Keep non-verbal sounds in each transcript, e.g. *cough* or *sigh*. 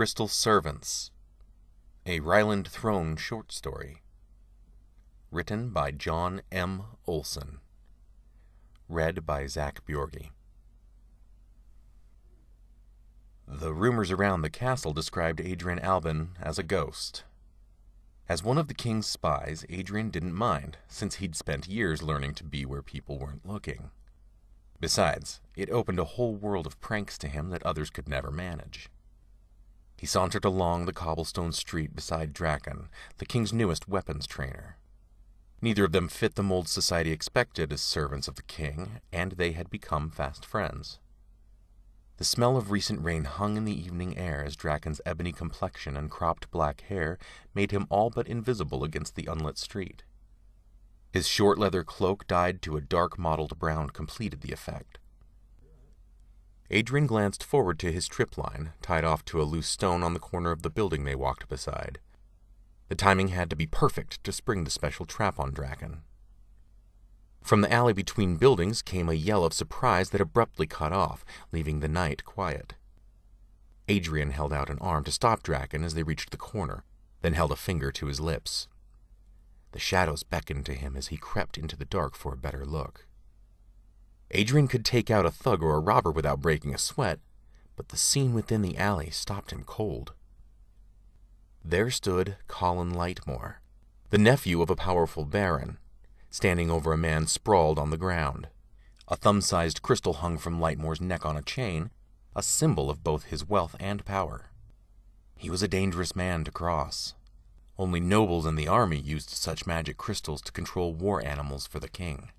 Crystal Servants, a Riland Throne short story. Written by John M. Olsen. Read by Zach Bjorgi. The rumors around the castle described Adrian Albin as a ghost. As one of the king's spies, Adrian didn't mind, since he'd spent years learning to be where people weren't looking. Besides, it opened a whole world of pranks to him that others could never manage. He sauntered along the cobblestone street beside Draken, the king's newest weapons trainer. Neither of them fit the mold society expected as servants of the king, and they had become fast friends. The smell of recent rain hung in the evening air as Draken's ebony complexion and cropped black hair made him all but invisible against the unlit street. His short leather cloak dyed to a dark mottled brown completed the effect. Adrian glanced forward to his trip line, tied off to a loose stone on the corner of the building they walked beside. The timing had to be perfect to spring the special trap on Draken. From the alley between buildings came a yell of surprise that abruptly cut off, leaving the night quiet. Adrian held out an arm to stop Draken as they reached the corner, then held a finger to his lips. The shadows beckoned to him as he crept into the dark for a better look. Adrian could take out a thug or a robber without breaking a sweat, but the scene within the alley stopped him cold. There stood Colin Lightmore, the nephew of a powerful baron, standing over a man sprawled on the ground. A thumb sized crystal hung from Lightmore's neck on a chain, a symbol of both his wealth and power. He was a dangerous man to cross. Only nobles in the army used such magic crystals to control war animals for the king.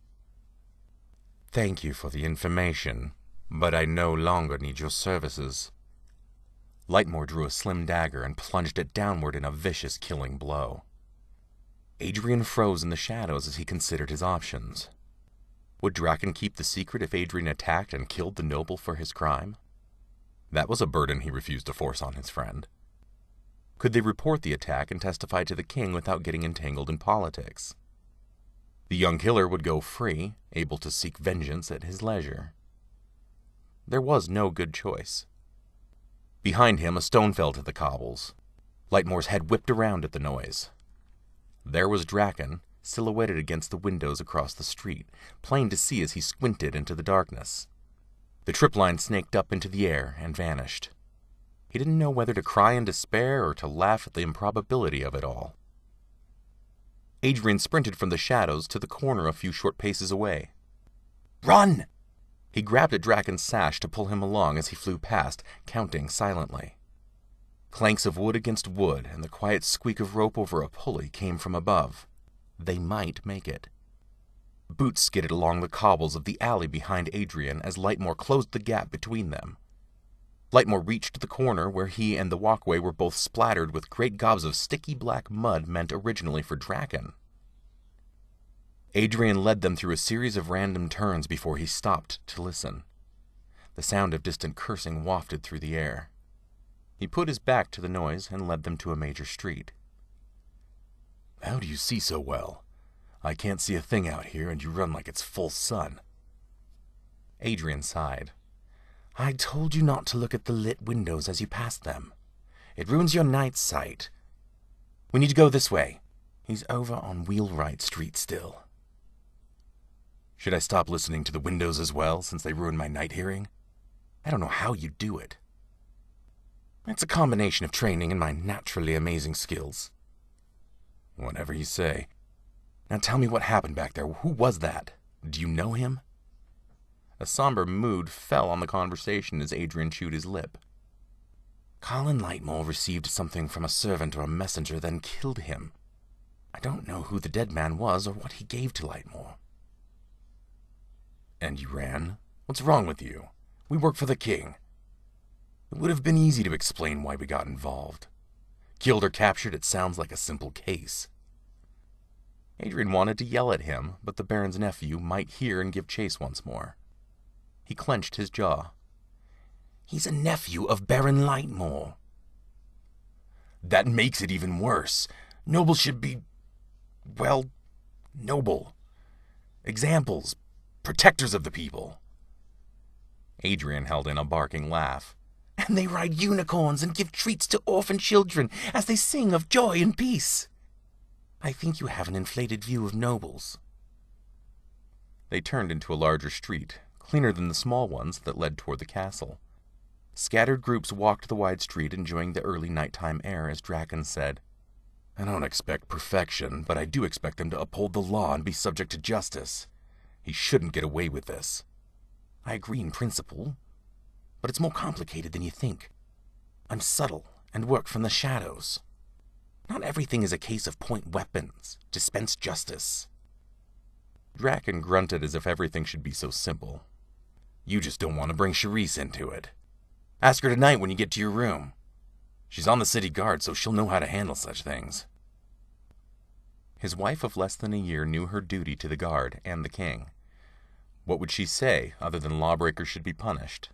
Thank you for the information, but I no longer need your services. Lightmore drew a slim dagger and plunged it downward in a vicious killing blow. Adrian froze in the shadows as he considered his options. Would Draken keep the secret if Adrian attacked and killed the noble for his crime? That was a burden he refused to force on his friend. Could they report the attack and testify to the king without getting entangled in politics? The young killer would go free, able to seek vengeance at his leisure. There was no good choice. Behind him, a stone fell to the cobbles. Lightmore's head whipped around at the noise. There was Draken, silhouetted against the windows across the street, plain to see as he squinted into the darkness. The trip line snaked up into the air and vanished. He didn't know whether to cry in despair or to laugh at the improbability of it all. Adrian sprinted from the shadows to the corner a few short paces away. Run! He grabbed at Draken's sash to pull him along as he flew past, counting silently. Clanks of wood against wood and the quiet squeak of rope over a pulley came from above. They might make it. Boots skidded along the cobbles of the alley behind Adrian as Lightmore closed the gap between them. Lightmore reached the corner where he and the walkway were both splattered with great gobs of sticky black mud meant originally for Draken. Adrian led them through a series of random turns before he stopped to listen. The sound of distant cursing wafted through the air. He put his back to the noise and led them to a major street. How do you see so well? I can't see a thing out here, and you run like it's full sun. Adrian sighed. I told you not to look at the lit windows as you pass them. It ruins your night sight. We need to go this way. He's over on Wheelwright Street still. Should I stop listening to the windows as well, since they ruin my night hearing? I don't know how you do it. It's a combination of training and my naturally amazing skills. Whatever you say. Now tell me what happened back there. Who was that? Do you know him? A somber mood fell on the conversation as Adrian chewed his lip. Colin Lightmore received something from a servant or a messenger, then killed him. I don't know who the dead man was or what he gave to Lightmore. And you ran? What's wrong with you? We work for the king. It would have been easy to explain why we got involved. Killed or captured, it sounds like a simple case. Adrian wanted to yell at him, but the Baron's nephew might hear and give chase once more. He clenched his jaw. He's a nephew of Baron Lightmore. That makes it even worse. Nobles should be, well, noble. Examples, protectors of the people. Adrian held in a barking laugh. And they ride unicorns and give treats to orphan children as they sing of joy and peace. I think you have an inflated view of nobles. They turned into a larger street, cleaner than the small ones that led toward the castle. Scattered groups walked the wide street, enjoying the early nighttime air as Draken said, I don't expect perfection, but I do expect them to uphold the law and be subject to justice. He shouldn't get away with this. I agree in principle, but it's more complicated than you think. I'm subtle and work from the shadows. Not everything is a case of point weapons, dispense justice. Draken grunted as if everything should be so simple. You just don't want to bring Cherise into it. Ask her tonight when you get to your room. She's on the city guard, so she'll know how to handle such things. His wife of less than a year knew her duty to the guard and the king. What would she say other than lawbreakers should be punished?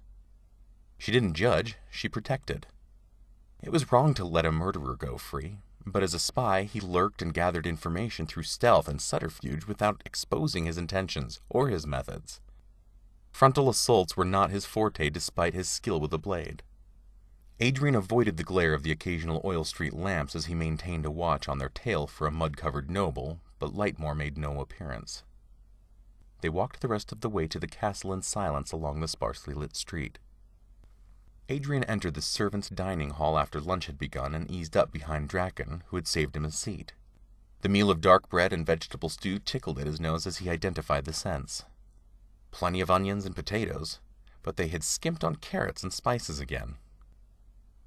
She didn't judge, she protected. It was wrong to let a murderer go free, but as a spy, he lurked and gathered information through stealth and subterfuge without exposing his intentions or his methods. Frontal assaults were not his forte despite his skill with a blade. Adrian avoided the glare of the occasional oil street lamps as he maintained a watch on their tail for a mud covered noble, but Lightmore made no appearance. They walked the rest of the way to the castle in silence along the sparsely lit street. Adrian entered the servants' dining hall after lunch had begun and eased up behind Draken, who had saved him a seat. The meal of dark bread and vegetable stew tickled at his nose as he identified the scents. Plenty of onions and potatoes, but they had skimped on carrots and spices again.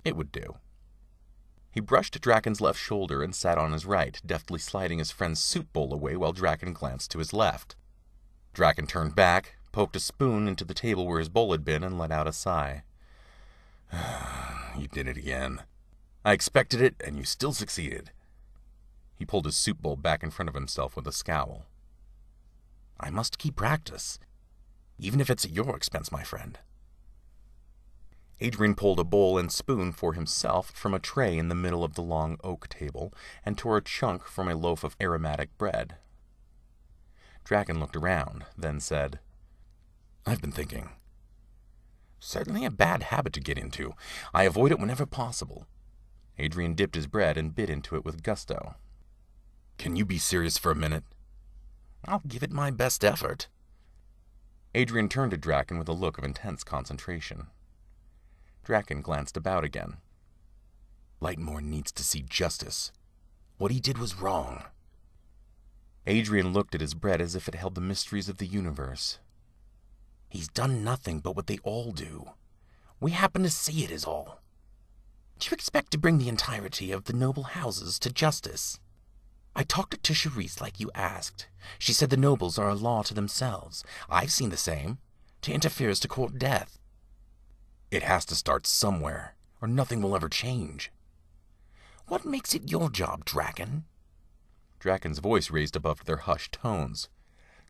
It would do. He brushed Draken's left shoulder and sat on his right, deftly sliding his friend's soup bowl away while Draken glanced to his left. Draken turned back, poked a spoon into the table where his bowl had been, and let out a sigh. *sighs* you did it again. I expected it, and you still succeeded. He pulled his soup bowl back in front of himself with a scowl. I must keep practice, even if it's at your expense, my friend. Adrian pulled a bowl and spoon for himself from a tray in the middle of the long oak table and tore a chunk from a loaf of aromatic bread. Draken looked around, then said, I've been thinking. Certainly a bad habit to get into. I avoid it whenever possible. Adrian dipped his bread and bit into it with gusto. Can you be serious for a minute? I'll give it my best effort. Adrian turned to Draken with a look of intense concentration. Draken glanced about again. Lightmore needs to see justice. What he did was wrong. Adrian looked at his bread as if it held the mysteries of the universe. He's done nothing but what they all do. We happen to see it is all. Do you expect to bring the entirety of the noble houses to justice? I talked to Charisse like you asked. She said the nobles are a law to themselves. I've seen the same. To interfere is to court death. It has to start somewhere, or nothing will ever change. What makes it your job, Draken? Draken's voice raised above their hushed tones.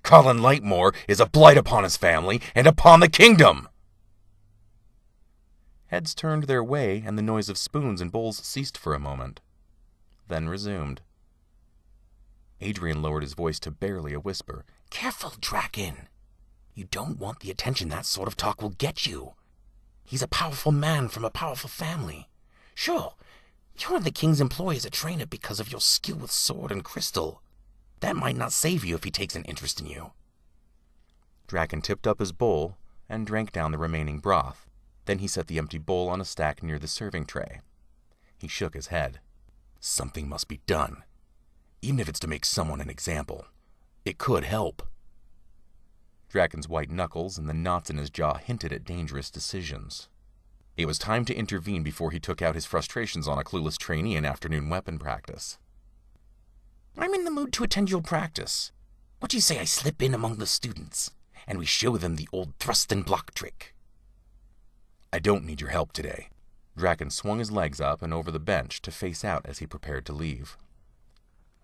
Colin Lightmore is a blight upon his family and upon the kingdom! Heads turned their way, and the noise of spoons and bowls ceased for a moment, then resumed. Adrian lowered his voice to barely a whisper. Careful, Draken. You don't want the attention that sort of talk will get you. He's a powerful man from a powerful family. Sure, you're in the king's employ as a trainer because of your skill with sword and crystal. That might not save you if he takes an interest in you. Draken tipped up his bowl and drank down the remaining broth. Then he set the empty bowl on a stack near the serving tray. He shook his head. Something must be done. Even if it's to make someone an example. It could help. Draken's white knuckles and the knots in his jaw hinted at dangerous decisions. It was time to intervene before he took out his frustrations on a clueless trainee in afternoon weapon practice. I'm in the mood to attend your practice. What do you say I slip in among the students, and we show them the old thrust and block trick? I don't need your help today. Draken swung his legs up and over the bench to face out as he prepared to leave.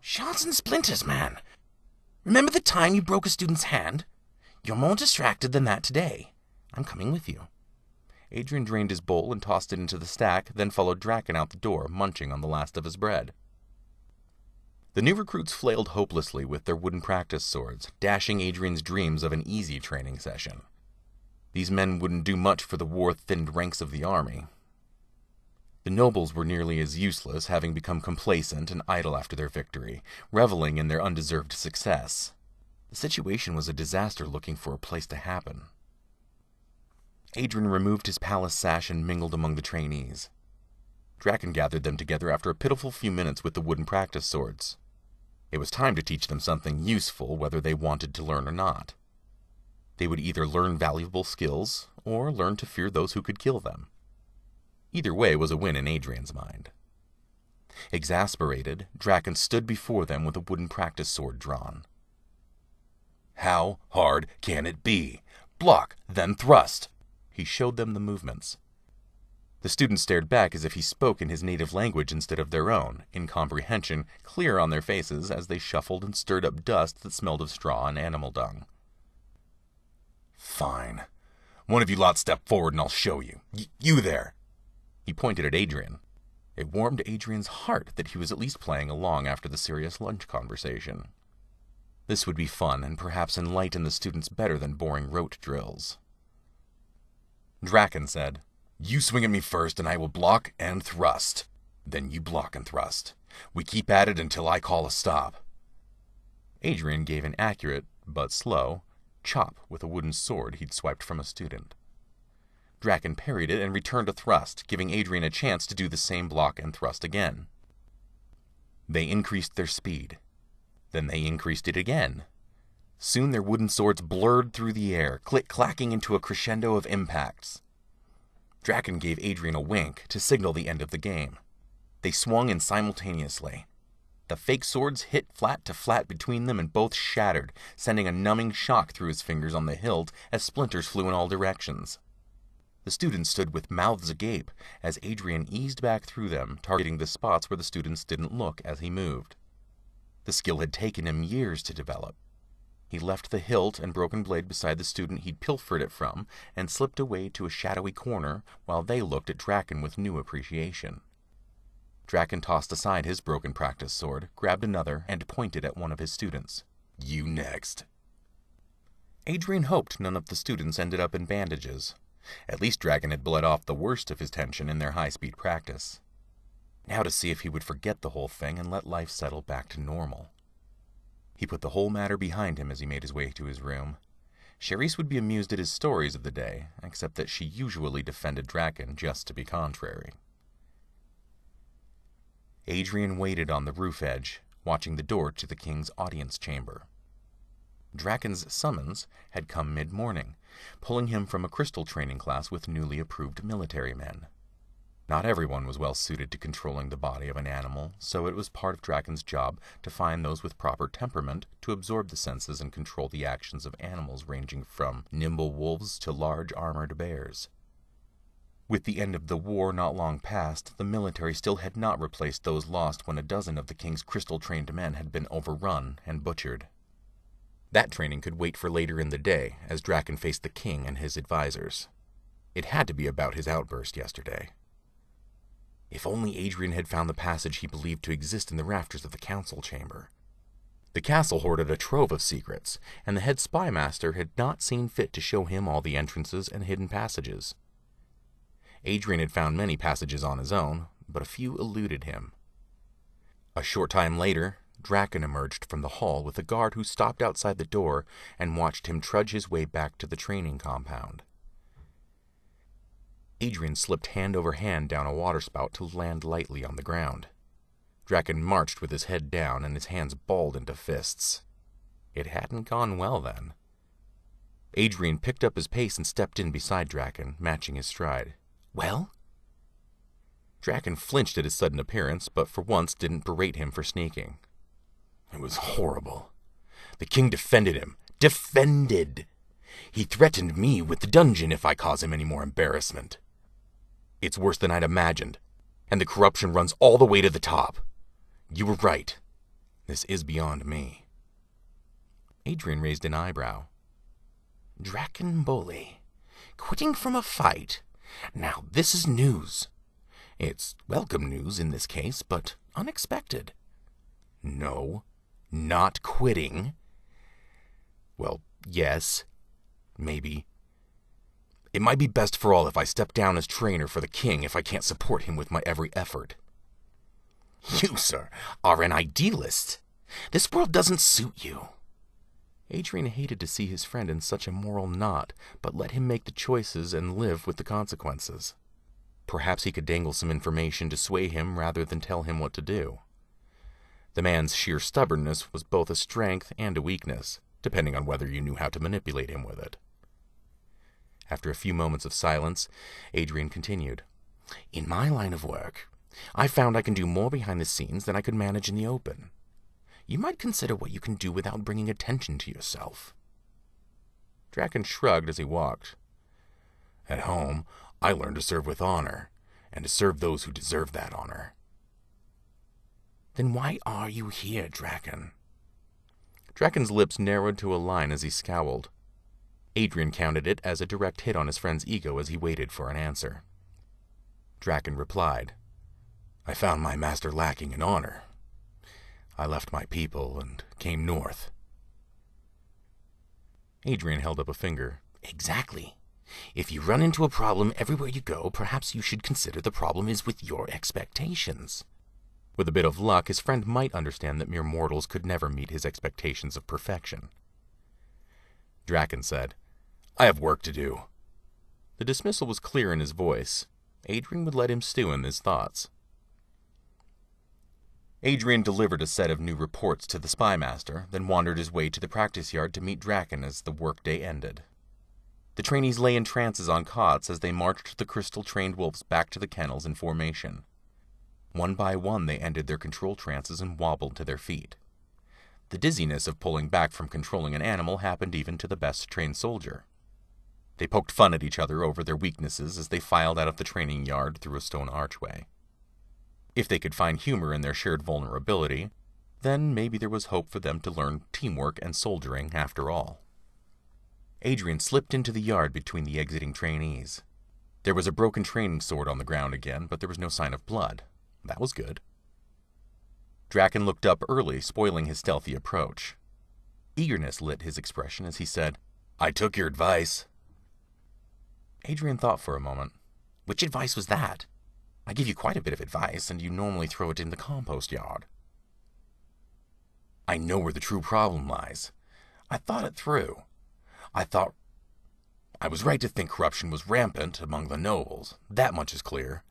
Shards and splinters, man. Remember the time you broke a student's hand? You're more distracted than that today. I'm coming with you. Adrian drained his bowl and tossed it into the stack, then followed Draken out the door, munching on the last of his bread. The new recruits flailed hopelessly with their wooden practice swords, dashing Adrian's dreams of an easy training session. These men wouldn't do much for the war thinned ranks of the army, The nobles were nearly as useless, having become complacent and idle after their victory, reveling in their undeserved success. The situation was a disaster looking for a place to happen. Adrian removed his palace sash and mingled among the trainees. Draken gathered them together after a pitiful few minutes with the wooden practice swords. It was time to teach them something useful, whether they wanted to learn or not. They would either learn valuable skills or learn to fear those who could kill them. Either way was a win in Adrian's mind. Exasperated, Draken stood before them with a wooden practice sword drawn. How hard can it be? Block, then thrust. He showed them the movements. The students stared back as if he spoke in his native language instead of their own, incomprehension clear on their faces as they shuffled and stirred up dust that smelled of straw and animal dung. Fine. One of you lot step forward and I'll show you. Y- you there. He pointed at Adrian. It warmed Adrian's heart that he was at least playing along after the serious lunch conversation. This would be fun and perhaps enlighten the students better than boring rote drills. Draken said, You swing at me first and I will block and thrust. Then you block and thrust. We keep at it until I call a stop. Adrian gave an accurate, but slow, chop with a wooden sword he'd swiped from a student. Draken parried it and returned a thrust, giving Adrian a chance to do the same block and thrust again. They increased their speed. Then they increased it again. Soon their wooden swords blurred through the air, click clacking into a crescendo of impacts. Draken gave Adrian a wink to signal the end of the game. They swung in simultaneously. The fake swords hit flat to flat between them and both shattered, sending a numbing shock through his fingers on the hilt as splinters flew in all directions. The students stood with mouths agape as Adrian eased back through them, targeting the spots where the students didn't look as he moved. The skill had taken him years to develop. He left the hilt and broken blade beside the student he'd pilfered it from and slipped away to a shadowy corner while they looked at Draken with new appreciation. Draken tossed aside his broken practice sword, grabbed another, and pointed at one of his students. You next. Adrian hoped none of the students ended up in bandages. At least Draken had bled off the worst of his tension in their high speed practice. Now to see if he would forget the whole thing and let life settle back to normal. He put the whole matter behind him as he made his way to his room. Cherise would be amused at his stories of the day, except that she usually defended Draken just to be contrary. Adrian waited on the roof edge, watching the door to the king's audience chamber. Draken's summons had come mid morning, pulling him from a crystal training class with newly approved military men. Not everyone was well suited to controlling the body of an animal, so it was part of Draken's job to find those with proper temperament to absorb the senses and control the actions of animals ranging from nimble wolves to large armored bears. With the end of the war not long past, the military still had not replaced those lost when a dozen of the king's crystal trained men had been overrun and butchered. That training could wait for later in the day, as Draken faced the king and his advisors. It had to be about his outburst yesterday. If only Adrian had found the passage he believed to exist in the rafters of the council chamber. The castle hoarded a trove of secrets, and the head spy master had not seen fit to show him all the entrances and hidden passages. Adrian had found many passages on his own, but a few eluded him. A short time later, Draken emerged from the hall with a guard who stopped outside the door and watched him trudge his way back to the training compound. Adrian slipped hand over hand down a waterspout to land lightly on the ground. Draken marched with his head down and his hands balled into fists. It hadn't gone well then. Adrian picked up his pace and stepped in beside Draken, matching his stride. Well? Draken flinched at his sudden appearance, but for once didn't berate him for sneaking. It was horrible. The king defended him. Defended! He threatened me with the dungeon if I cause him any more embarrassment. It's worse than I'd imagined, and the corruption runs all the way to the top. You were right. This is beyond me. Adrian raised an eyebrow. Draken Bully, quitting from a fight. Now this is news. It's welcome news in this case, but unexpected. No, not quitting. Well, yes, maybe. It might be best for all if I step down as trainer for the king if I can't support him with my every effort. You, sir, are an idealist. This world doesn't suit you. Adrian hated to see his friend in such a moral knot, but let him make the choices and live with the consequences. Perhaps he could dangle some information to sway him rather than tell him what to do. The man's sheer stubbornness was both a strength and a weakness, depending on whether you knew how to manipulate him with it. After a few moments of silence, Adrian continued. In my line of work, I found I can do more behind the scenes than I could manage in the open. You might consider what you can do without bringing attention to yourself. Draken shrugged as he walked. At home, I learned to serve with honor, and to serve those who deserve that honor. Then why are you here, Draken? Draken's lips narrowed to a line as he scowled. Adrian counted it as a direct hit on his friend's ego as he waited for an answer. Draken replied, I found my master lacking in honor. I left my people and came north. Adrian held up a finger. Exactly. If you run into a problem everywhere you go, perhaps you should consider the problem is with your expectations. With a bit of luck, his friend might understand that mere mortals could never meet his expectations of perfection. Draken said, I have work to do. The dismissal was clear in his voice. Adrian would let him stew in his thoughts. Adrian delivered a set of new reports to the spymaster, then wandered his way to the practice yard to meet Draken as the workday ended. The trainees lay in trances on cots as they marched the crystal trained wolves back to the kennels in formation. One by one, they ended their control trances and wobbled to their feet. The dizziness of pulling back from controlling an animal happened even to the best trained soldier. They poked fun at each other over their weaknesses as they filed out of the training yard through a stone archway. If they could find humor in their shared vulnerability, then maybe there was hope for them to learn teamwork and soldiering after all. Adrian slipped into the yard between the exiting trainees. There was a broken training sword on the ground again, but there was no sign of blood. That was good. Draken looked up early, spoiling his stealthy approach. Eagerness lit his expression as he said, I took your advice. Adrian thought for a moment. Which advice was that? I give you quite a bit of advice, and you normally throw it in the compost yard. I know where the true problem lies. I thought it through. I thought I was right to think corruption was rampant among the nobles. That much is clear.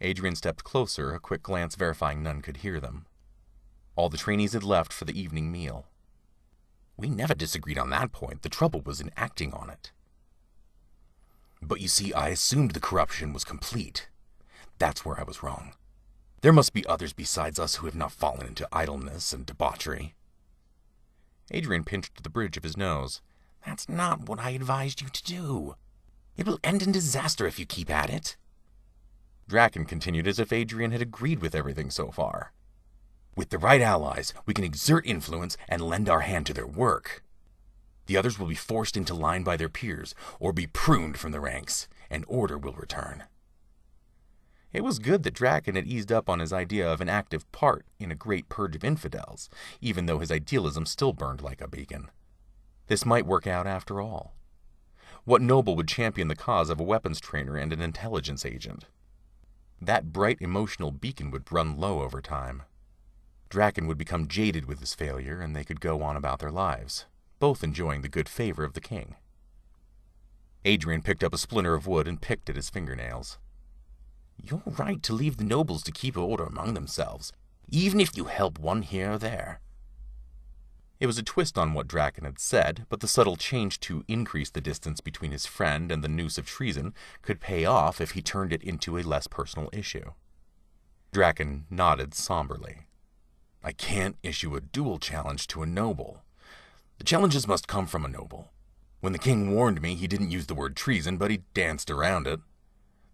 Adrian stepped closer, a quick glance verifying none could hear them. All the trainees had left for the evening meal. We never disagreed on that point. The trouble was in acting on it. But you see, I assumed the corruption was complete. That's where I was wrong. There must be others besides us who have not fallen into idleness and debauchery. Adrian pinched the bridge of his nose. That's not what I advised you to do. It will end in disaster if you keep at it. Draken continued as if Adrian had agreed with everything so far. With the right allies, we can exert influence and lend our hand to their work. The others will be forced into line by their peers or be pruned from the ranks, and order will return. It was good that Draken had eased up on his idea of an active part in a great purge of infidels, even though his idealism still burned like a beacon. This might work out after all. What noble would champion the cause of a weapons trainer and an intelligence agent? That bright emotional beacon would run low over time. Draken would become jaded with his failure, and they could go on about their lives, both enjoying the good favor of the king. Adrian picked up a splinter of wood and picked at his fingernails. You're right to leave the nobles to keep order among themselves, even if you help one here or there. It was a twist on what Draken had said, but the subtle change to increase the distance between his friend and the noose of treason could pay off if he turned it into a less personal issue. Draken nodded somberly. I can't issue a duel challenge to a noble. The challenges must come from a noble. When the king warned me, he didn't use the word treason, but he danced around it.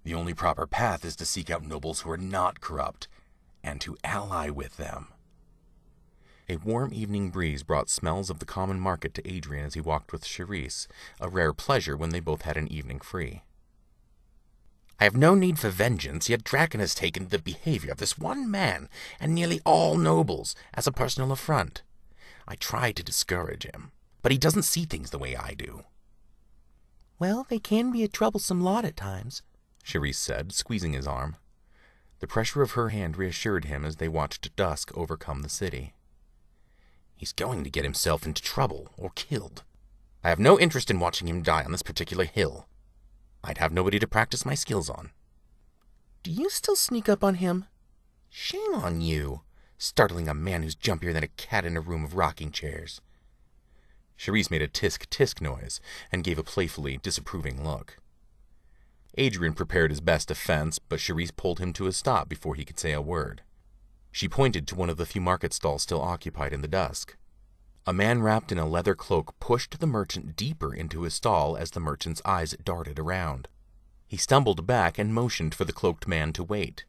The only proper path is to seek out nobles who are not corrupt and to ally with them. A warm evening breeze brought smells of the common market to Adrian as he walked with Cherise, a rare pleasure when they both had an evening free. I have no need for vengeance, yet Draken has taken the behavior of this one man and nearly all nobles as a personal affront. I try to discourage him, but he doesn't see things the way I do. Well, they can be a troublesome lot at times, Charisse said, squeezing his arm. The pressure of her hand reassured him as they watched dusk overcome the city. He's going to get himself into trouble or killed. I have no interest in watching him die on this particular hill. I'd have nobody to practice my skills on. Do you still sneak up on him? Shame on you, startling a man who's jumpier than a cat in a room of rocking chairs. Charisse made a tisk tisk noise and gave a playfully disapproving look. Adrian prepared his best defense, but Charisse pulled him to a stop before he could say a word. She pointed to one of the few market stalls still occupied in the dusk. A man wrapped in a leather cloak pushed the merchant deeper into his stall as the merchant's eyes darted around. He stumbled back and motioned for the cloaked man to wait.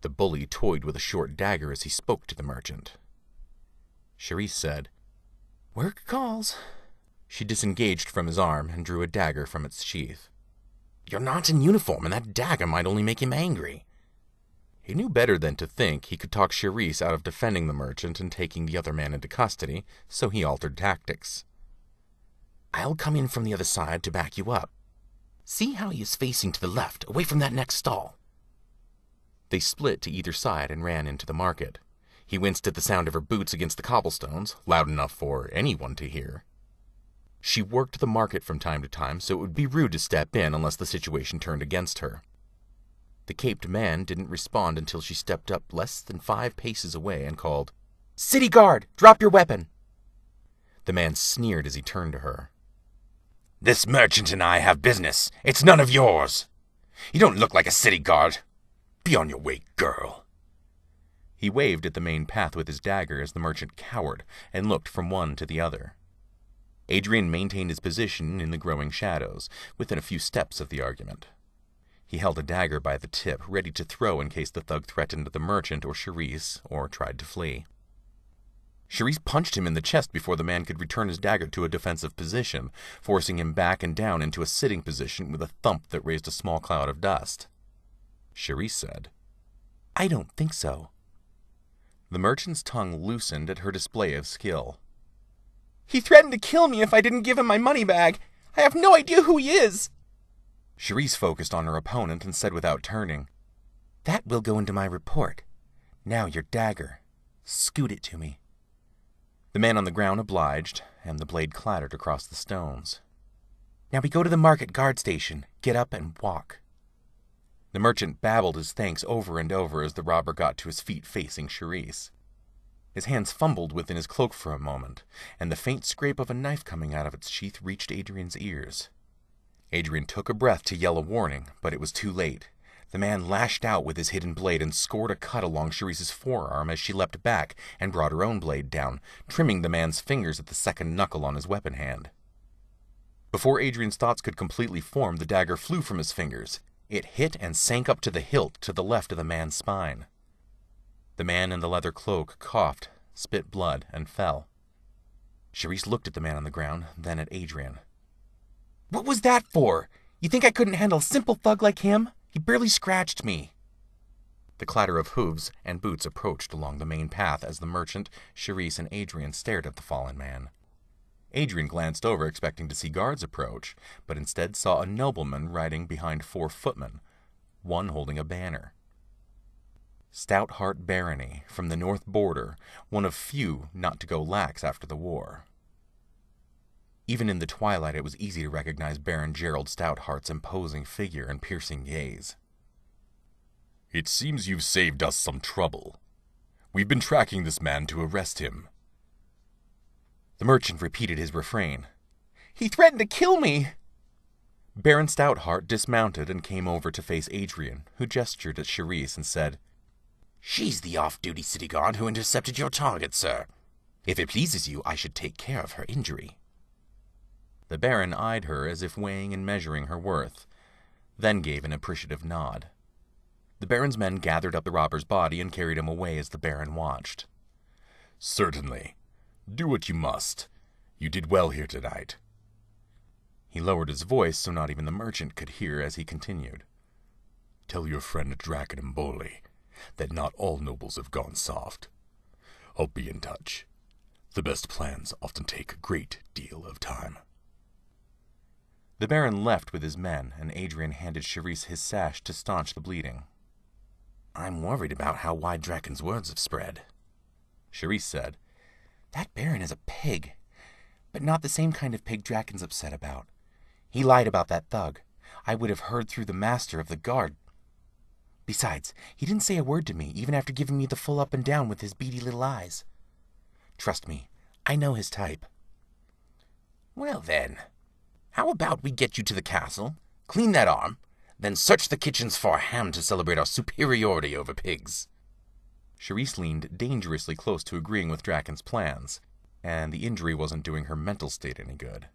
The bully toyed with a short dagger as he spoke to the merchant. Cherise said, Work calls. She disengaged from his arm and drew a dagger from its sheath. You're not in uniform, and that dagger might only make him angry. He knew better than to think he could talk Cherise out of defending the merchant and taking the other man into custody, so he altered tactics. I'll come in from the other side to back you up. See how he is facing to the left, away from that next stall. They split to either side and ran into the market. He winced at the sound of her boots against the cobblestones, loud enough for anyone to hear. She worked the market from time to time, so it would be rude to step in unless the situation turned against her. The caped man didn't respond until she stepped up less than five paces away and called, City Guard, drop your weapon! The man sneered as he turned to her. This merchant and I have business. It's none of yours. You don't look like a city guard. Be on your way, girl. He waved at the main path with his dagger as the merchant cowered and looked from one to the other. Adrian maintained his position in the growing shadows, within a few steps of the argument. He held a dagger by the tip, ready to throw in case the thug threatened the merchant or Charisse, or tried to flee. Charisse punched him in the chest before the man could return his dagger to a defensive position, forcing him back and down into a sitting position with a thump that raised a small cloud of dust. Charisse said, I don't think so. The merchant's tongue loosened at her display of skill. He threatened to kill me if I didn't give him my money bag. I have no idea who he is. Charisse focused on her opponent and said without turning, That will go into my report. Now your dagger. Scoot it to me. The man on the ground obliged, and the blade clattered across the stones. Now we go to the market guard station. Get up and walk. The merchant babbled his thanks over and over as the robber got to his feet facing Cherise. His hands fumbled within his cloak for a moment, and the faint scrape of a knife coming out of its sheath reached Adrian's ears. Adrian took a breath to yell a warning, but it was too late. The man lashed out with his hidden blade and scored a cut along Charisse's forearm as she leapt back and brought her own blade down, trimming the man's fingers at the second knuckle on his weapon hand. Before Adrian's thoughts could completely form, the dagger flew from his fingers. It hit and sank up to the hilt to the left of the man's spine. The man in the leather cloak coughed, spit blood, and fell. Charisse looked at the man on the ground, then at Adrian. What was that for? You think I couldn't handle a simple thug like him? He barely scratched me. The clatter of hooves and boots approached along the main path as the merchant, Charisse, and Adrian stared at the fallen man. Adrian glanced over, expecting to see guards approach, but instead saw a nobleman riding behind four footmen, one holding a banner. Stoutheart Barony, from the north border, one of few not to go lax after the war. Even in the twilight, it was easy to recognize Baron Gerald Stoutheart's imposing figure and piercing gaze. It seems you've saved us some trouble. We've been tracking this man to arrest him. The merchant repeated his refrain. He threatened to kill me! Baron Stoutheart dismounted and came over to face Adrian, who gestured at Cherise and said, She's the off-duty city guard who intercepted your target, sir. If it pleases you, I should take care of her injury. The Baron eyed her as if weighing and measuring her worth, then gave an appreciative nod. The Baron's men gathered up the robber's body and carried him away as the Baron watched. Certainly. Do what you must. You did well here tonight. He lowered his voice so not even the merchant could hear as he continued. Tell your friend Draken and Boley that not all nobles have gone soft. I'll be in touch. The best plans often take a great deal of time. The Baron left with his men, and Adrian handed Charisse his sash to staunch the bleeding. I'm worried about how wide Draken's words have spread. Charisse said, That Baron is a pig, but not the same kind of pig Draken's upset about. He lied about that thug. I would have heard through the master of the guard. Besides, he didn't say a word to me, even after giving me the full up and down with his beady little eyes. Trust me, I know his type. Well then, how about we get you to the castle, clean that arm, then search the kitchens for ham to celebrate our superiority over pigs? Charisse leaned dangerously close to agreeing with Draken's plans, and the injury wasn't doing her mental state any good.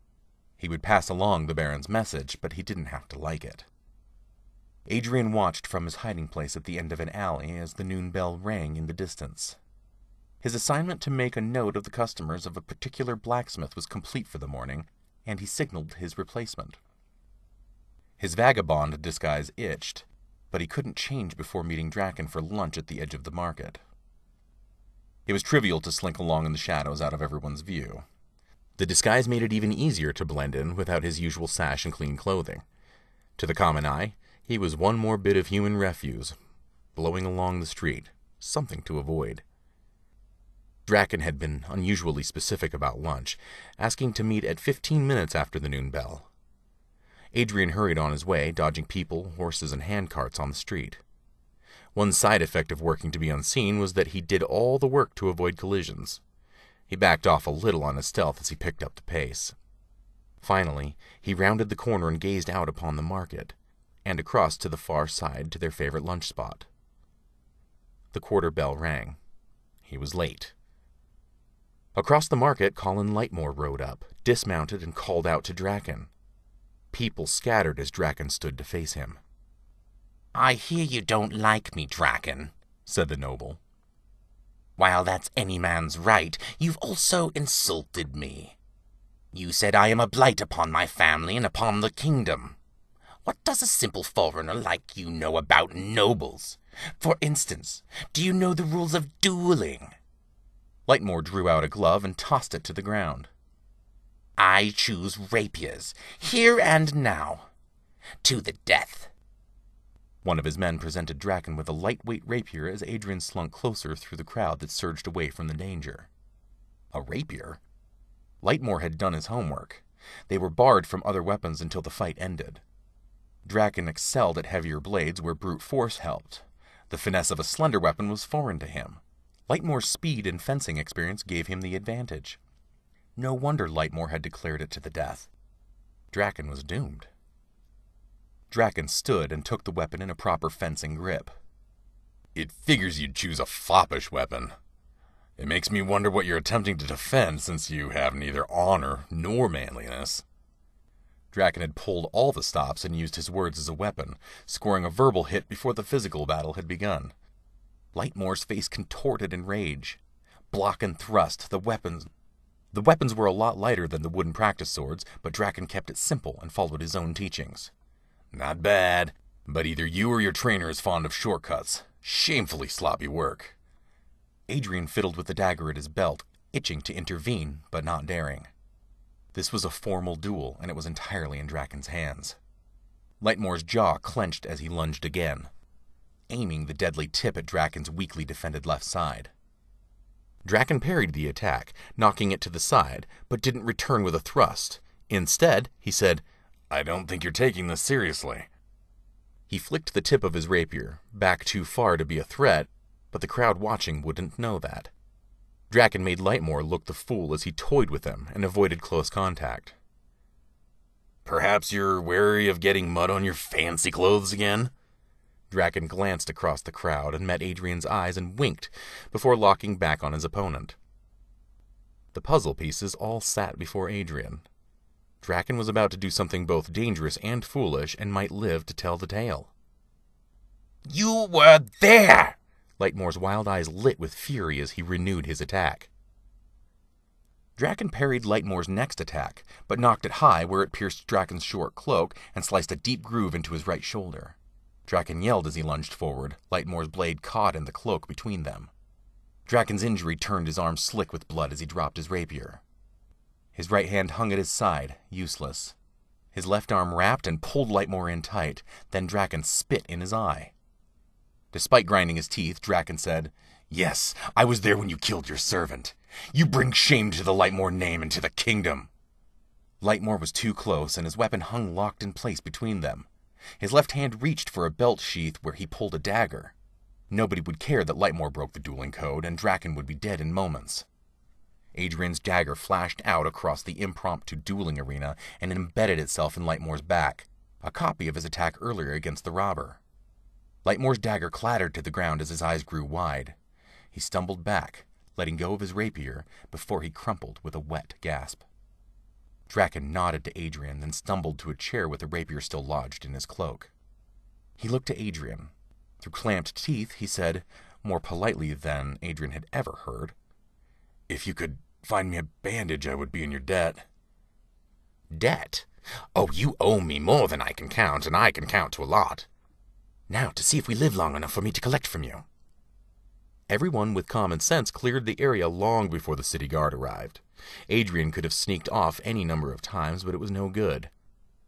He would pass along the Baron's message, but he didn't have to like it. Adrian watched from his hiding place at the end of an alley as the noon bell rang in the distance. His assignment to make a note of the customers of a particular blacksmith was complete for the morning, and he signaled his replacement. His vagabond disguise itched, but he couldn't change before meeting Draken for lunch at the edge of the market. It was trivial to slink along in the shadows out of everyone's view. The disguise made it even easier to blend in without his usual sash and clean clothing. To the common eye, he was one more bit of human refuse, blowing along the street, something to avoid. Draken had been unusually specific about lunch, asking to meet at fifteen minutes after the noon bell. Adrian hurried on his way, dodging people, horses, and handcarts on the street. One side effect of working to be unseen was that he did all the work to avoid collisions. He backed off a little on his stealth as he picked up the pace. Finally, he rounded the corner and gazed out upon the market, and across to the far side to their favorite lunch spot. The quarter bell rang. He was late. Across the market, Colin Lightmore rode up, dismounted, and called out to Draken. People scattered as Draken stood to face him. I hear you don't like me, Draken, said the noble. While that's any man's right, you've also insulted me. You said I am a blight upon my family and upon the kingdom. What does a simple foreigner like you know about nobles? For instance, do you know the rules of dueling? Lightmore drew out a glove and tossed it to the ground. I choose rapiers, here and now. To the death. One of his men presented Draken with a lightweight rapier as Adrian slunk closer through the crowd that surged away from the danger. A rapier? Lightmore had done his homework. They were barred from other weapons until the fight ended. Draken excelled at heavier blades where brute force helped. The finesse of a slender weapon was foreign to him. Lightmore's speed and fencing experience gave him the advantage. No wonder Lightmore had declared it to the death. Draken was doomed. Draken stood and took the weapon in a proper fencing grip. It figures you'd choose a foppish weapon. It makes me wonder what you're attempting to defend since you have neither honor nor manliness. Draken had pulled all the stops and used his words as a weapon, scoring a verbal hit before the physical battle had begun. Lightmore's face contorted in rage. Block and thrust, the weapons. The weapons were a lot lighter than the wooden practice swords, but Draken kept it simple and followed his own teachings. Not bad, but either you or your trainer is fond of shortcuts. Shamefully sloppy work. Adrian fiddled with the dagger at his belt, itching to intervene, but not daring. This was a formal duel, and it was entirely in Draken's hands. Lightmore's jaw clenched as he lunged again, aiming the deadly tip at Draken's weakly defended left side. Draken parried the attack, knocking it to the side, but didn't return with a thrust. Instead, he said, I don't think you're taking this seriously. He flicked the tip of his rapier, back too far to be a threat, but the crowd watching wouldn't know that. Draken made Lightmore look the fool as he toyed with him and avoided close contact. Perhaps you're wary of getting mud on your fancy clothes again? Draken glanced across the crowd and met Adrian's eyes and winked before locking back on his opponent. The puzzle pieces all sat before Adrian, Draken was about to do something both dangerous and foolish and might live to tell the tale. You were there! Lightmore's wild eyes lit with fury as he renewed his attack. Draken parried Lightmore's next attack, but knocked it high where it pierced Draken's short cloak and sliced a deep groove into his right shoulder. Draken yelled as he lunged forward, Lightmore's blade caught in the cloak between them. Draken's injury turned his arm slick with blood as he dropped his rapier. His right hand hung at his side, useless. His left arm wrapped and pulled Lightmore in tight, then Draken spit in his eye. Despite grinding his teeth, Draken said, Yes, I was there when you killed your servant. You bring shame to the Lightmore name and to the kingdom. Lightmore was too close, and his weapon hung locked in place between them. His left hand reached for a belt sheath where he pulled a dagger. Nobody would care that Lightmore broke the dueling code, and Draken would be dead in moments. Adrian's dagger flashed out across the impromptu dueling arena and embedded itself in Lightmore's back, a copy of his attack earlier against the robber. Lightmore's dagger clattered to the ground as his eyes grew wide. He stumbled back, letting go of his rapier before he crumpled with a wet gasp. Draken nodded to Adrian, then stumbled to a chair with the rapier still lodged in his cloak. He looked to Adrian. Through clamped teeth, he said, more politely than Adrian had ever heard, If you could find me a bandage, I would be in your debt. Debt? Oh, you owe me more than I can count, and I can count to a lot. Now, to see if we live long enough for me to collect from you. Everyone with common sense cleared the area long before the city guard arrived. Adrian could have sneaked off any number of times, but it was no good.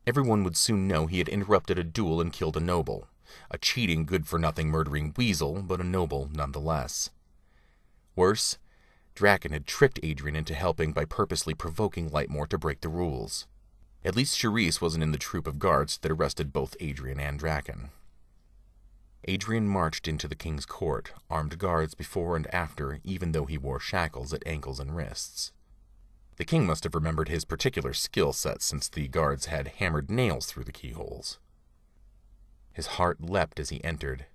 Everyone would soon know he had interrupted a duel and killed a noble. A cheating, good for nothing murdering weasel, but a noble nonetheless. Worse, Draken had tricked Adrian into helping by purposely provoking Lightmore to break the rules. At least Charisse wasn't in the troop of guards that arrested both Adrian and Draken. Adrian marched into the king's court, armed guards before and after, even though he wore shackles at ankles and wrists. The king must have remembered his particular skill set since the guards had hammered nails through the keyholes. His heart leapt as he entered.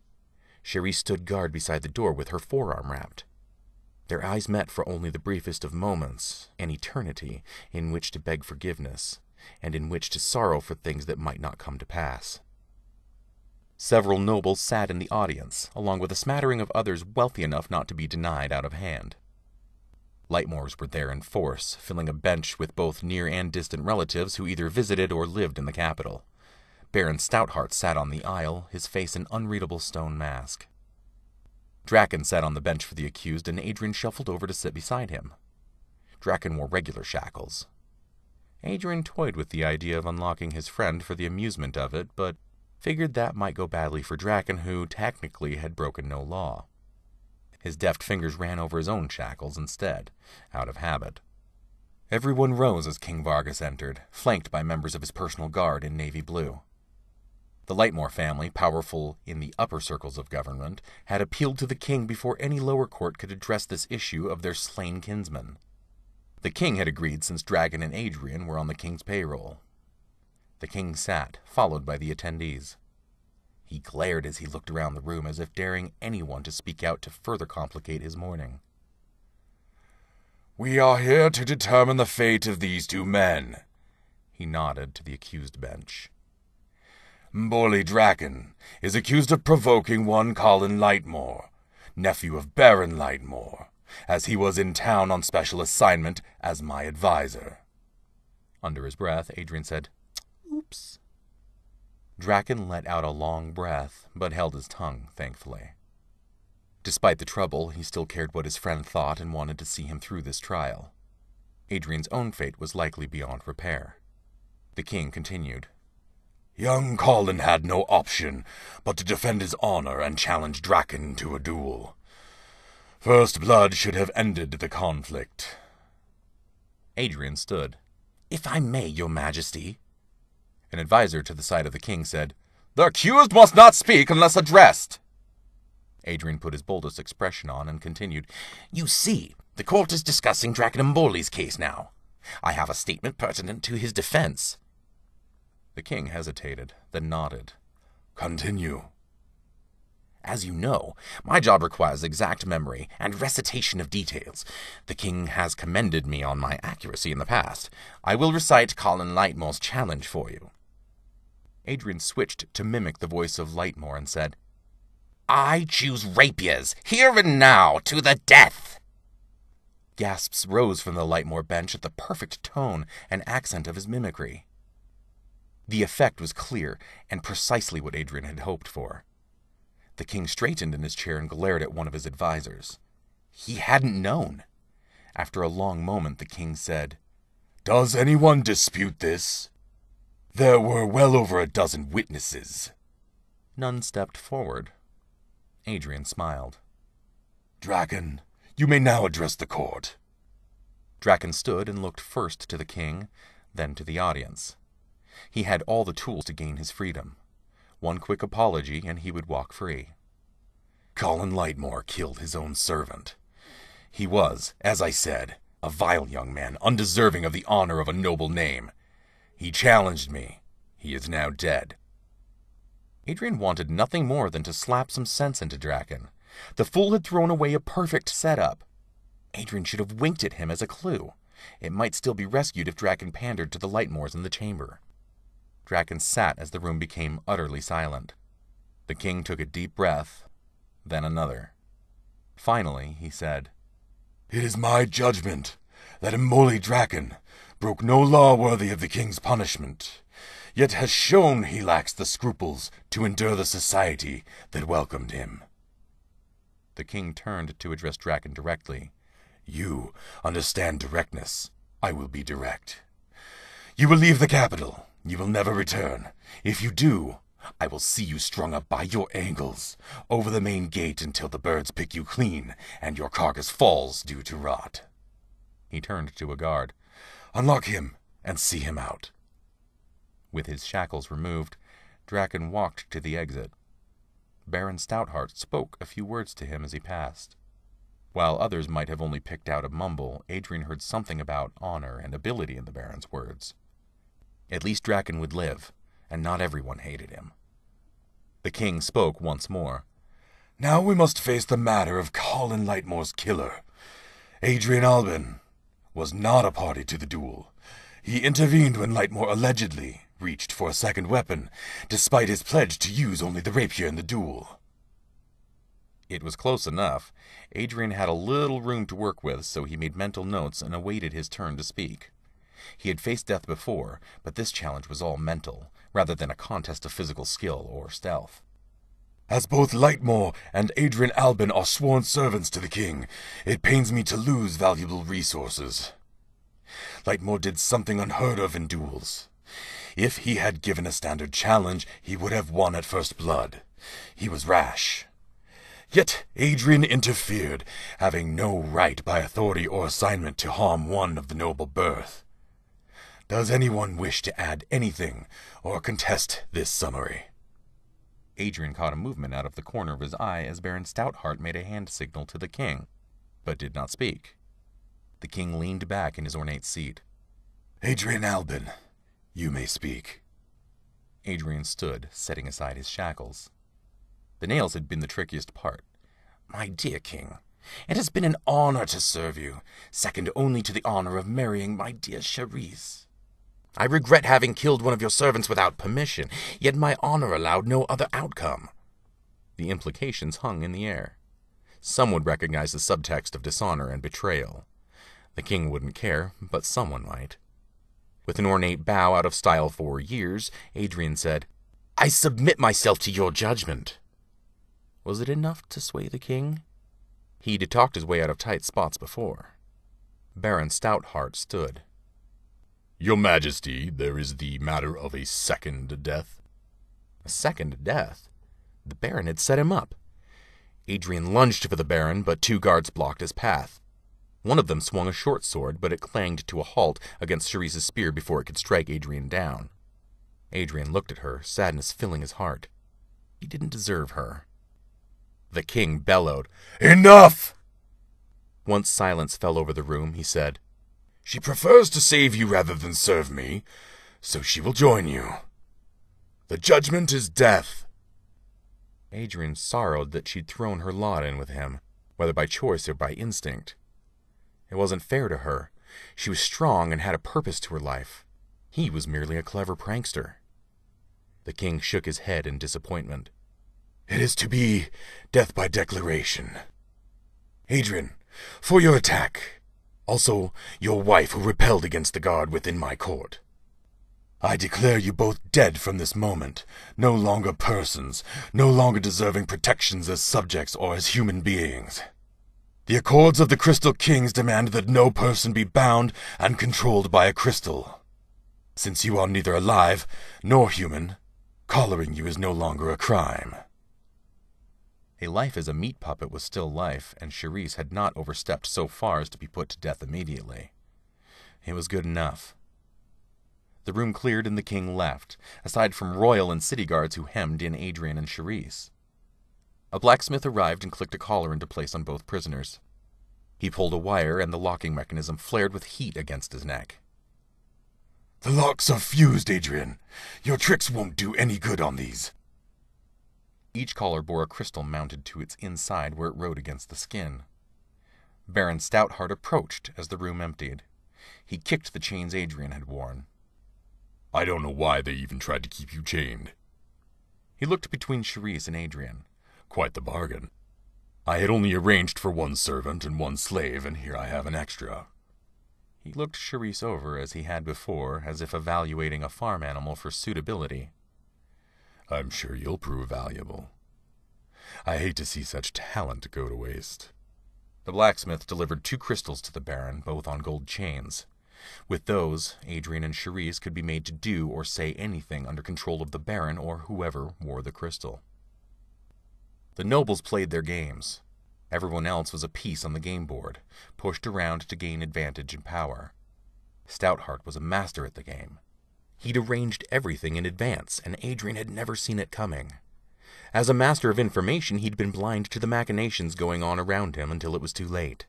Cherie stood guard beside the door with her forearm wrapped. Their eyes met for only the briefest of moments, an eternity, in which to beg forgiveness, and in which to sorrow for things that might not come to pass. Several nobles sat in the audience, along with a smattering of others wealthy enough not to be denied out of hand. Lightmores were there in force, filling a bench with both near and distant relatives who either visited or lived in the capital. Baron Stoutheart sat on the aisle, his face an unreadable stone mask. Draken sat on the bench for the accused, and Adrian shuffled over to sit beside him. Draken wore regular shackles. Adrian toyed with the idea of unlocking his friend for the amusement of it, but figured that might go badly for Draken, who technically had broken no law. His deft fingers ran over his own shackles instead, out of habit. Everyone rose as King Vargas entered, flanked by members of his personal guard in navy blue. The Lightmore family, powerful in the upper circles of government, had appealed to the king before any lower court could address this issue of their slain kinsman. The king had agreed since Draken and Adrian were on the king's payroll. The king sat, followed by the attendees. He glared as he looked around the room as if daring anyone to speak out to further complicate his morning. We are here to determine the fate of these two men. He nodded to the accused bench. Mbolli Draken is accused of provoking one Colin Lightmore, nephew of Baron Lightmore, as he was in town on special assignment as my adviser. Under his breath, Adrian said, Oops. Draken let out a long breath, but held his tongue, thankfully. Despite the trouble, he still cared what his friend thought and wanted to see him through this trial. Adrian's own fate was likely beyond repair. The king continued. Young Colin had no option but to defend his honor and challenge Draken to a duel. First blood should have ended the conflict. Adrian stood. If I may, your majesty. An adviser to the side of the king said, The accused must not speak unless addressed. Adrian put his boldest expression on and continued, You see, the court is discussing Draken Mbolli's case now. I have a statement pertinent to his defense. The king hesitated, then nodded. Continue. As you know, my job requires exact memory and recitation of details. The king has commended me on my accuracy in the past. I will recite Colin Lightmore's challenge for you. Adrian switched to mimic the voice of Lightmore and said, I choose rapiers, here and now, to the death. Gasps rose from the Lightmore bench at the perfect tone and accent of his mimicry. The effect was clear and precisely what Adrian had hoped for. The king straightened in his chair and glared at one of his advisers. He hadn't known. After a long moment, the king said, Does anyone dispute this? There were well over a dozen witnesses. None stepped forward. Adrian smiled. Draken, you may now address the court. Draken stood and looked first to the king, then to the audience. He had all the tools to gain his freedom. One quick apology and he would walk free. Colin Lightmore killed his own servant. He was, as I said, a vile young man, undeserving of the honor of a noble name. He challenged me. He is now dead. Adrian wanted nothing more than to slap some sense into Draken. The fool had thrown away a perfect setup. Adrian should have winked at him as a clue. It might still be rescued if Draken pandered to the Lightmores in the chamber. Draken sat as the room became utterly silent. The king took a deep breath, then another. Finally, he said, It is my judgment that Mbolli Draken broke no law worthy of the king's punishment, yet has shown he lacks the scruples to endure the society that welcomed him. The king turned to address Draken directly. You understand directness. I will be direct. You will leave the capital. You will never return. If you do, I will see you strung up by your ankles over the main gate until the birds pick you clean and your carcass falls due to rot. He turned to a guard. Unlock him and see him out. With his shackles removed, Draken walked to the exit. Baron Stoutheart spoke a few words to him as he passed. While others might have only picked out a mumble, Adrian heard something about honor and ability in the Baron's words. At least Draken would live, and not everyone hated him. The king spoke once more. Now we must face the matter of Colin Lightmore's killer. Adrian Albin was not a party to the duel. He intervened when Lightmore allegedly reached for a second weapon, despite his pledge to use only the rapier in the duel. It was close enough. Adrian had a little room to work with, so he made mental notes and awaited his turn to speak. He had faced death before, but this challenge was all mental, rather than a contest of physical skill or stealth. As both Lightmore and Adrian Albin are sworn servants to the king, it pains me to lose valuable resources. Lightmore did something unheard of in duels. If he had given a standard challenge, he would have won at first blood. He was rash. Yet Adrian interfered, having no right by authority or assignment to harm one of the noble birth. Does anyone wish to add anything or contest this summary? Adrian caught a movement out of the corner of his eye as Baron Stoutheart made a hand signal to the king, but did not speak. The king leaned back in his ornate seat. Adrian Albin, you may speak. Adrian stood, setting aside his shackles. The nails had been the trickiest part. My dear king, it has been an honor to serve you, second only to the honor of marrying my dear Cherise. I regret having killed one of your servants without permission, yet my honor allowed no other outcome. The implications hung in the air. Some would recognize the subtext of dishonor and betrayal. The king wouldn't care, but someone might. With an ornate bow out of style for years, Adrian said, I submit myself to your judgment. Was it enough to sway the king? He'd talked his way out of tight spots before. Baron Stoutheart stood. Your Majesty, there is the matter of a second death. A second death? The Baron had set him up. Adrian lunged for the Baron, but two guards blocked his path. One of them swung a short sword, but it clanged to a halt against Cherise's spear before it could strike Adrian down. Adrian looked at her, sadness filling his heart. He didn't deserve her. The king bellowed, Enough! Once silence fell over the room, he said, She prefers to save you rather than serve me, so she will join you. The judgment is death. Adrian sorrowed that she'd thrown her lot in with him, whether by choice or by instinct. It wasn't fair to her. She was strong and had a purpose to her life. He was merely a clever prankster. The king shook his head in disappointment. It is to be death by declaration. Adrian, for your attack. Also, your wife who repelled against the guard within my court. I declare you both dead from this moment, no longer persons, no longer deserving protections as subjects or as human beings. The Accords of the Crystal Kings demand that no person be bound and controlled by a crystal. Since you are neither alive nor human, collaring you is no longer a crime. A life as a meat puppet was still life, and Cherise had not overstepped so far as to be put to death immediately. It was good enough. The room cleared and the king left, aside from royal and city guards who hemmed in Adrian and Cherise. A blacksmith arrived and clicked a collar into place on both prisoners. He pulled a wire, and the locking mechanism flared with heat against his neck. The locks are fused, Adrian. Your tricks won't do any good on these. Each collar bore a crystal mounted to its inside where it rode against the skin. Baron Stoutheart approached as the room emptied. He kicked the chains Adrian had worn. I don't know why they even tried to keep you chained. He looked between Cherise and Adrian. Quite the bargain. I had only arranged for one servant and one slave, and here I have an extra. He looked Cherise over as he had before, as if evaluating a farm animal for suitability. I'm sure you'll prove valuable. I hate to see such talent go to waste. The blacksmith delivered two crystals to the Baron, both on gold chains. With those, Adrian and Charisse could be made to do or say anything under control of the Baron or whoever wore the crystal. The nobles played their games. Everyone else was a piece on the game board, pushed around to gain advantage and power. Stoutheart was a master at the game. He'd arranged everything in advance, and Adrian had never seen it coming. As a master of information, he'd been blind to the machinations going on around him until it was too late.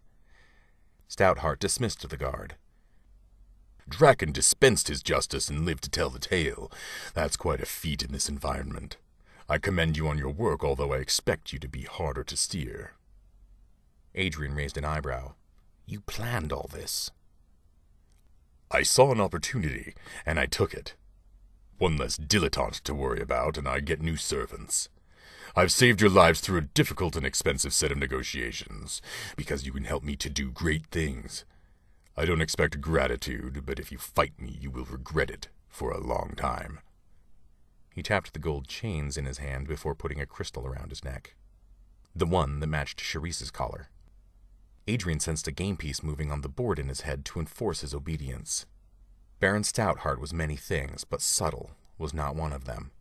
Stoutheart dismissed the guard. Draken dispensed his justice and lived to tell the tale. That's quite a feat in this environment. I commend you on your work, although I expect you to be harder to steer. Adrian raised an eyebrow. You planned all this. I saw an opportunity, and I took it. One less dilettante to worry about, and I get new servants. I've saved your lives through a difficult and expensive set of negotiations, because you can help me to do great things. I don't expect gratitude, but if you fight me, you will regret it for a long time. He tapped the gold chains in his hand before putting a crystal around his neck. The one that matched Charisse's collar. Adrian sensed a game piece moving on the board in his head to enforce his obedience. Baron Stoutheart was many things, but subtle was not one of them.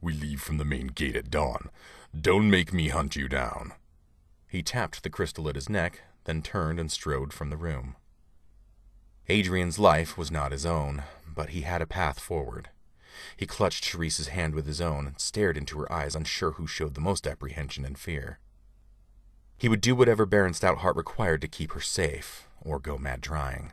We leave from the main gate at dawn. Don't make me hunt you down. He tapped the crystal at his neck, then turned and strode from the room. Adrian's life was not his own, but he had a path forward. He clutched Charisse's hand with his own and stared into her eyes, unsure who showed the most apprehension and fear. He would do whatever Baron Stoutheart required to keep her safe, or go mad trying.